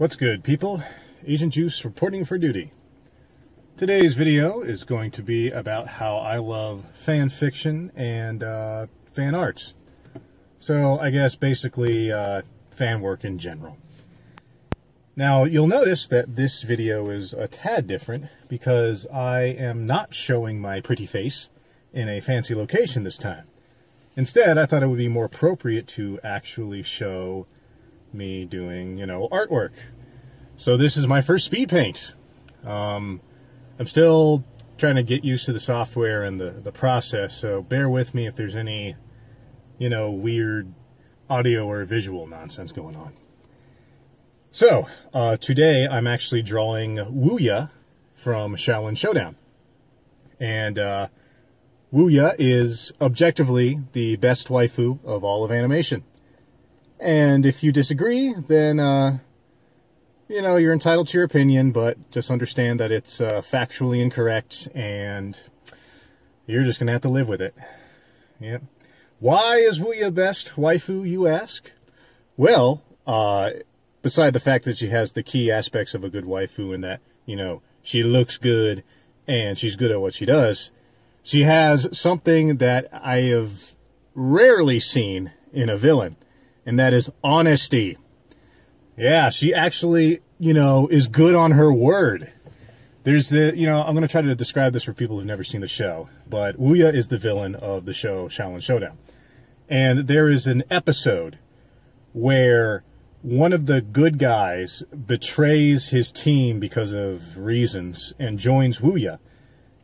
What's good, people? Agent Juice reporting for duty. Today's video is going to be about how I love fan fiction and uh, fan arts. So, I guess basically uh, fan work in general. Now, you'll notice that this video is a tad different because I am not showing my pretty face in a fancy location this time. Instead, I thought it would be more appropriate to actually show me doing, you know, artwork. So this is my first speed paint. Um, I'm still trying to get used to the software and the, the process, so bear with me if there's any, you know, weird audio or visual nonsense going on. So, uh, today I'm actually drawing Wuya from Xiaolin Showdown. And uh, Wuya is objectively the best waifu of all of animation. And if you disagree, then, uh, you know, you're entitled to your opinion, but just understand that it's uh, factually incorrect and you're just going to have to live with it. Yep. Why is Wuya best waifu, you ask? Well, uh, beside the fact that she has the key aspects of a good waifu in that, you know, she looks good and she's good at what she does, she has something that I have rarely seen in a villain and that is honesty. Yeah, she actually, you know, is good on her word. There's the, you know, I'm going to try to describe this for people who've never seen the show, but Wuya is the villain of the show Xiaolin Showdown. And there is an episode where one of the good guys betrays his team because of reasons and joins Wuya.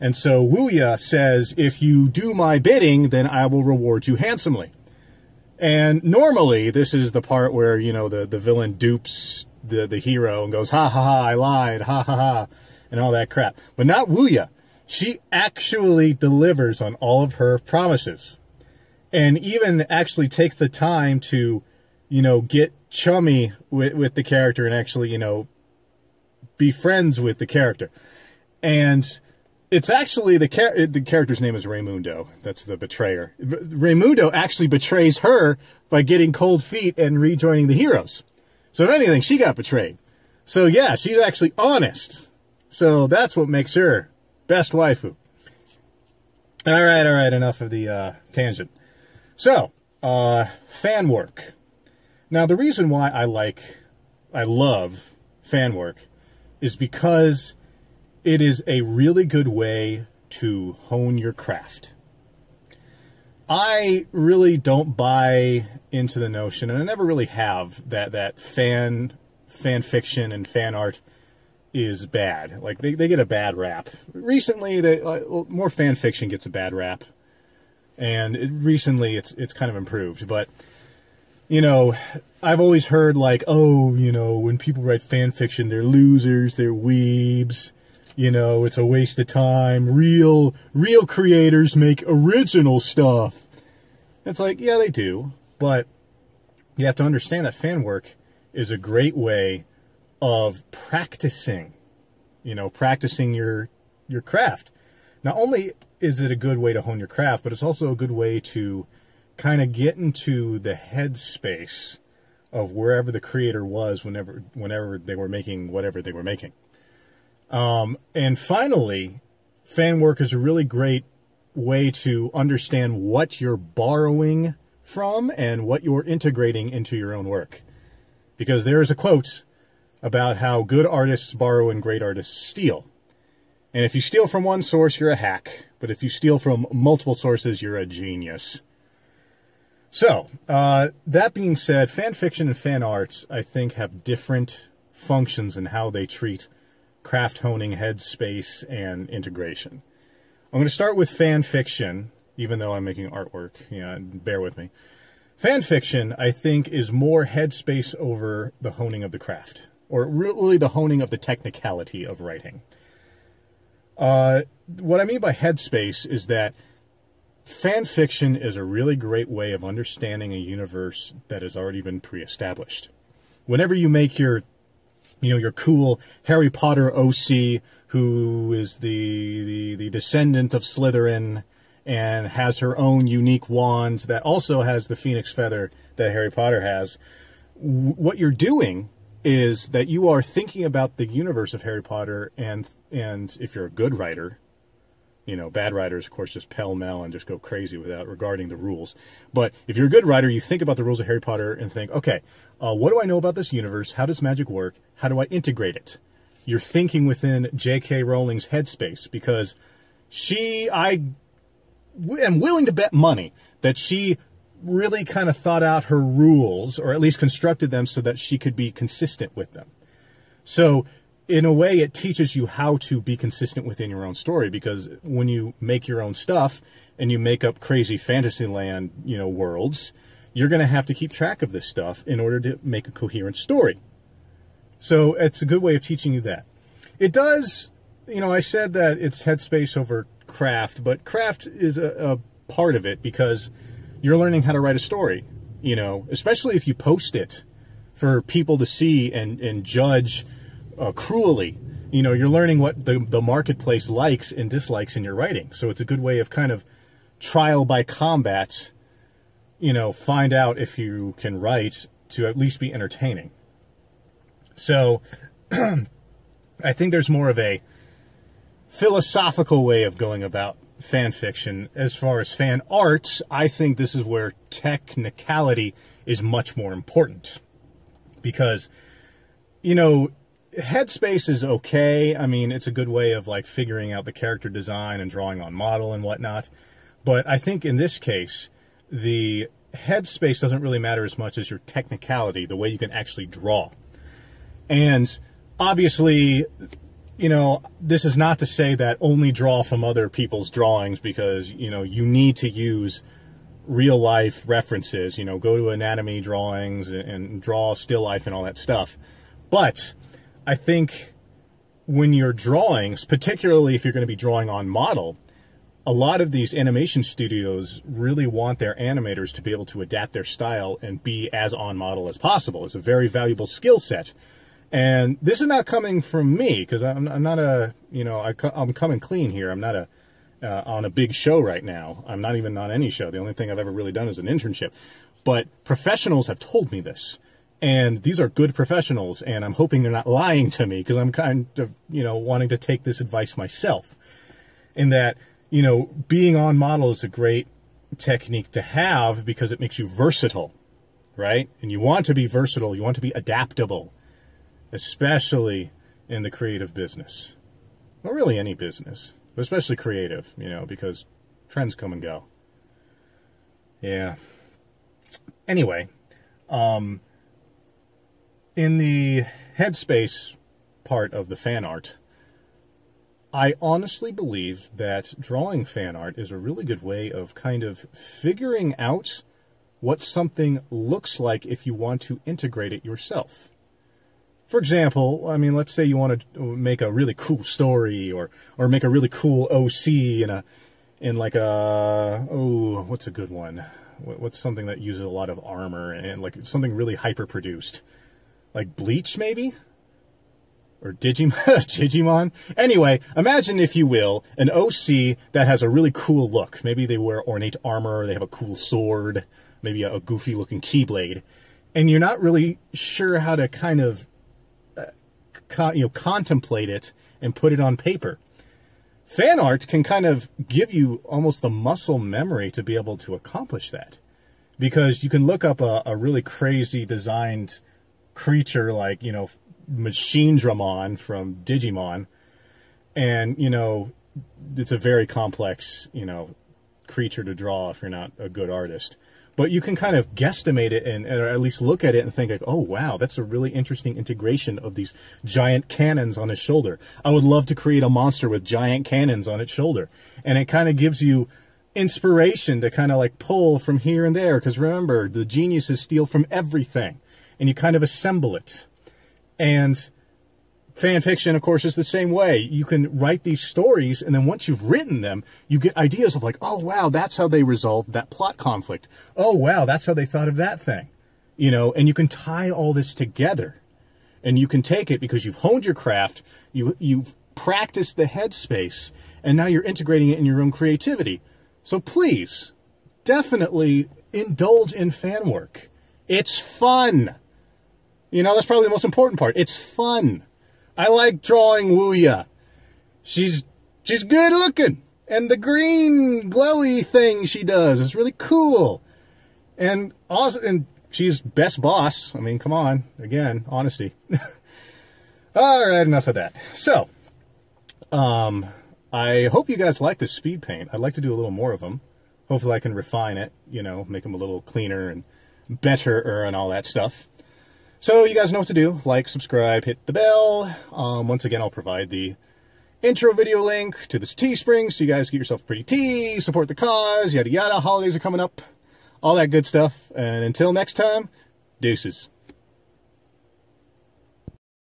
And so Wuya says, if you do my bidding, then I will reward you handsomely. And normally, this is the part where, you know, the, the villain dupes the, the hero and goes, ha ha ha, I lied, ha ha ha, and all that crap. But not Wuya. She actually delivers on all of her promises. And even actually takes the time to, you know, get chummy with, with the character and actually, you know, be friends with the character. And it's actually the char- the character's name is Raimundo. That's the betrayer. Raimundo actually betrays her by getting cold feet and rejoining the heroes. So if anything, she got betrayed. So yeah, she's actually honest. So that's what makes her best waifu. All right, all right, enough of the uh, tangent. So, uh, fan work. Now, the reason why I like, I love fan work is because it is a really good way to hone your craft. I really don't buy into the notion, and I never really have, that, that fan fan fiction and fan art is bad. Like they, they get a bad rap. Recently, they more fan fiction gets a bad rap, and it, recently it's it's kind of improved. But you know, I've always heard like, oh, you know, when people write fan fiction, they're losers, they're weebs, you know, it's a waste of time. Real, real creators make original stuff. It's like, yeah, they do, but you have to understand that fan work is a great way of practicing, you know, practicing your your craft. Not only is it a good way to hone your craft, but it's also a good way to kind of get into the headspace of wherever the creator was whenever whenever they were making whatever they were making. Um, and finally, fan work is a really great way to understand what you're borrowing from and what you're integrating into your own work. Because there is a quote about how good artists borrow and great artists steal. And if you steal from one source, you're a hack. But if you steal from multiple sources, you're a genius. So, uh, that being said, fan fiction and fan arts, I think, have different functions in how they treat craft honing, headspace, and integration. I'm going to start with fan fiction, even though I'm making artwork. Yeah, bear with me. Fan fiction, I think, is more headspace over the honing of the craft, or really the honing of the technicality of writing. Uh, what I mean by headspace is that fan fiction is a really great way of understanding a universe that has already been pre-established. Whenever you make your you know, your cool Harry Potter OC who is the, the, the descendant of Slytherin and has her own unique wand that also has the phoenix feather that Harry Potter has. What you're doing is that you are thinking about the universe of Harry Potter and and if you're a good writer, you know, bad writers, of course, just pell mell and just go crazy without regarding the rules. But if you're a good writer, you think about the rules of Harry Potter and think, okay, uh, what do I know about this universe? How does magic work? How do I integrate it? You're thinking within J.K. Rowling's headspace because she, I am willing to bet money that she really kind of thought out her rules or at least constructed them so that she could be consistent with them. So in a way, it teaches you how to be consistent within your own story because when you make your own stuff and you make up crazy fantasyland, you know, worlds, you're going to have to keep track of this stuff in order to make a coherent story. So it's a good way of teaching you that. It does, you know, I said that it's headspace over craft, but craft is a, a part of it because you're learning how to write a story, you know, especially if you post it for people to see and, and judge uh, cruelly. You know, you're learning what the, the marketplace likes and dislikes in your writing. So it's a good way of kind of trial by combat, you know, find out if you can write to at least be entertaining. So I think there's more of a philosophical way of going about fan fiction. As far as fan art, I think this is where technicality is much more important. Because, you know, Headspace is okay. I mean, it's a good way of like figuring out the character design and drawing on model and whatnot. But I think in this case, the headspace doesn't really matter as much as your technicality, the way you can actually draw. And obviously, you know, this is not to say that only draw from other people's drawings because, you know, you need to use real life references, you know, go to anatomy drawings and draw still life and all that stuff. But I think when you're drawing, particularly if you're going to be drawing on model, a lot of these animation studios really want their animators to be able to adapt their style and be as on model as possible. It's a very valuable skill set. And this is not coming from me because I'm, I'm, not a, you know, I, am coming clean here. I'm not a, uh, on a big show right now. I'm not even on any show. The only thing I've ever really done is an internship. But professionals have told me this and these are good professionals and i'm hoping they're not lying to me because i'm kind of you know wanting to take this advice myself. In that you know being on model is a great technique to have because it makes you versatile right? And you want to be versatile. You want to be adaptable especially in the creative business. Well really any business but especially creative you know because trends come and go. Yeah. Anyway um in the headspace part of the fan art, I honestly believe that drawing fan art is a really good way of kind of figuring out what something looks like if you want to integrate it yourself. For example, I mean, let's say you want to make a really cool story or or make a really cool OC in a in like a oh, what's a good one? What's something that uses a lot of armor and like something really hyper produced? Like Bleach maybe? Or Digimon? Digimon? Anyway, imagine, if you will, an OC that has a really cool look. Maybe they wear ornate armor, they have a cool sword, maybe a, a goofy looking keyblade. And you're not really sure how to kind of uh, you know, contemplate it and put it on paper. Fan art can kind of give you almost the muscle memory to be able to accomplish that. Because you can look up a, a really crazy designed creature like, you know, Machinedramon from Digimon. And, you know, it's a very complex, you know, creature to draw if you're not a good artist. But you can kind of guesstimate it and, or at least look at it and think like, oh wow, that's a really interesting integration of these giant cannons on his shoulder. I would love to create a monster with giant cannons on its shoulder. And it kind of gives you inspiration to kind of like pull from here and there. Because remember, the geniuses steal from everything and you kind of assemble it. And fan fiction, of course, is the same way. You can write these stories, and then once you've written them, you get ideas of like, oh, wow, that's how they resolved that plot conflict. Oh, wow, that's how they thought of that thing. You know, and you can tie all this together. And you can take it because you've honed your craft, you, you've practiced the headspace, and now you're integrating it in your own creativity. So please, definitely indulge in fan work. It's fun. You know, that's probably the most important part. It's fun. I like drawing Wuya. She's she's good looking. And the green glowy thing she does is really cool. And also and she's best boss. I mean, come on. Again, honesty. All right, enough of that. So, um, I hope you guys like this speed paint. I'd like to do a little more of them. Hopefully I can refine it, you know, make them a little cleaner and better and all that stuff. So you guys know what to do. Like, subscribe, hit the bell. Um, once again, I'll provide the intro video link to this Teespring so you guys get yourself pretty tee, support the cause, yada yada. Holidays are coming up, all that good stuff. And until next time, deuces.